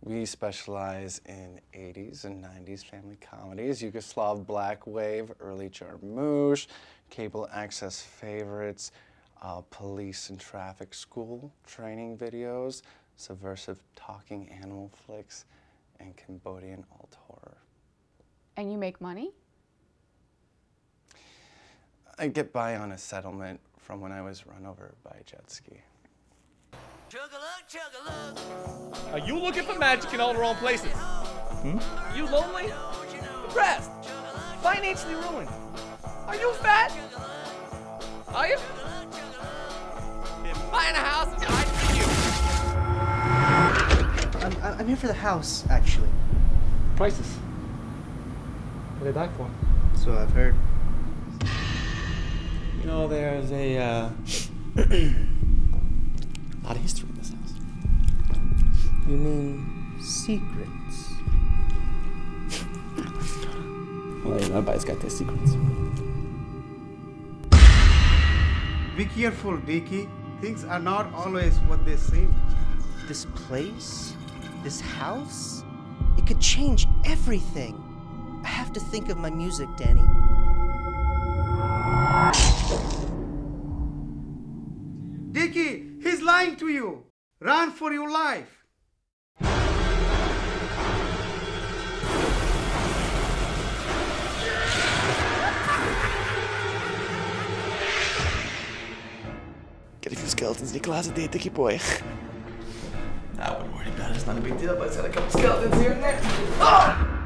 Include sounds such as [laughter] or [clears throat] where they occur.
We specialize in 80s and 90s family comedies, Yugoslav Black Wave, early Jarmusch, cable access favorites, uh, police and traffic school training videos, subversive talking animal flicks, and Cambodian alt horror. And you make money? I get by on a settlement from when I was run over by a jet ski. Are you looking for magic in all the wrong places? Hmm? You lonely? Depressed? Financially ruined? Are you fat? Are you? Buying a house is hard for you. I'm, I'm here for the house, actually. Prices. What they die for? So I've heard. You know, there's a uh, [clears throat] lot of history in this house. You mean secrets? Well, you know, everybody's got their secrets. Be careful, Dicky. Things are not always what they seem. This place? This house? It could change everything. I have to think of my music, Danny. Lying to you. Run for your life. Get a few skeletons in your closet there, Dicky boy. I wouldn't worry about it. It's not a big deal, but it's got a couple skeletons here and there. Ah!